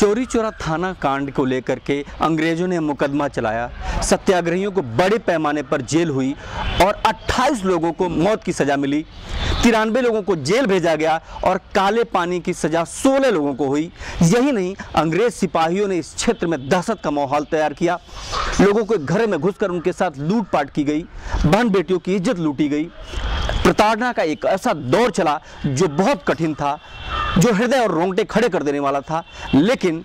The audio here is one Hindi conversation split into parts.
चोरी चोरा थाना कांड को लेकर के अंग्रेज़ों ने मुकदमा चलाया। सत्याग्रहियों को बड़े पैमाने पर जेल हुई और 28 लोगों को मौत की सज़ा मिली। तिरानवे लोगों को जेल भेजा गया और काले पानी की सज़ा 16 लोगों को हुई। यही नहीं, अंग्रेज़ सिपाहियों ने इस क्षेत्र में दहशत का माहौल तैयार किया। लोगों के घर में घुसकर उनके साथ लूटपाट की गई। बहन बेटियों की इज़्ज़त लूटी गई। प्रताड़ना का एक ऐसा दौर चला जो बहुत कठिन था। जो हृदय और रोंगटे खड़े कर देने वाला था। लेकिन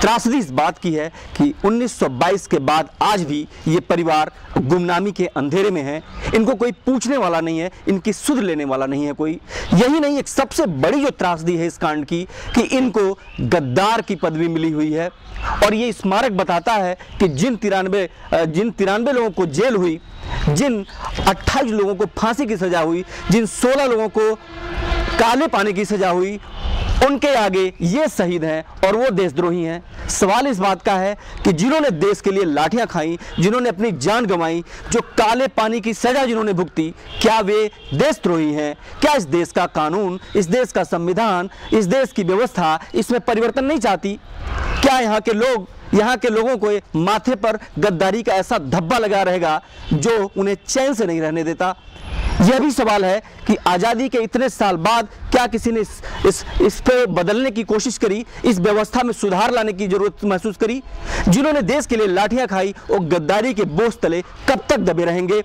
त्रासदी इस बात की है कि 1922 के बाद आज भी ये परिवार गुमनामी के अंधेरे में है। इनको कोई पूछने वाला नहीं है, इनकी सुध लेने वाला नहीं है कोई। यही नहीं, एक सबसे बड़ी जो त्रासदी है इस कांड की, कि इनको गद्दार की पदवी मिली हुई है। और ये स्मारक बताता है कि जिन तिरानवे जिन तिरानवे लोगों को जेल हुई, जिन 28 लोगों को फांसी की सजा हुई, जिन 16 लोगों को काले पानी की सजा हुई। उनके आगे ये शहीद हैं और वो देशद्रोही हैं। सवाल इस बात का है कि जिन्होंने देश के लिए लाठियाँ खाई, जिन्होंने अपनी जान गंवाई, जो काले पानी की सजा जिन्होंने भुगती, क्या वे देशद्रोही हैं? क्या इस देश का कानून, इस देश का संविधान, इस देश की व्यवस्था इसमें परिवर्तन नहीं चाहती? क्या यहाँ के लोग, यहाँ के लोगों को माथे पर गद्दारी का ऐसा धब्बा लगा रहेगा जो उन्हें चैन से नहीं रहने देता? यह भी सवाल है कि आज़ादी के इतने साल बाद क्या किसी ने इस इस, इस पे बदलने की कोशिश करी इस व्यवस्था में सुधार लाने की ज़रूरत महसूस करी? जिन्होंने देश के लिए लाठियाँ खाई वो गद्दारी के बोझ तले कब तक दबे रहेंगे?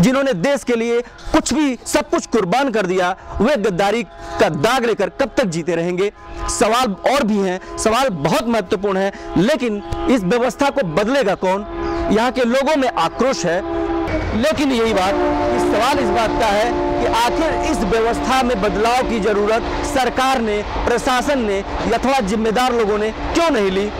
जिन्होंने देश के लिए कुछ भी सब कुछ कुर्बान कर दिया वे गद्दारी का दाग लेकर कब तक जीते रहेंगे? सवाल और भी हैं सवाल बहुत महत्वपूर्ण है लेकिन इस व्यवस्था को बदलेगा कौन? यहाँ के लोगों में आक्रोश है लेकिन यही बात, इस सवाल इस बात का है कि आखिर इस व्यवस्था में बदलाव की ज़रूरत सरकार ने, प्रशासन ने अथवा जिम्मेदार लोगों ने क्यों नहीं ली?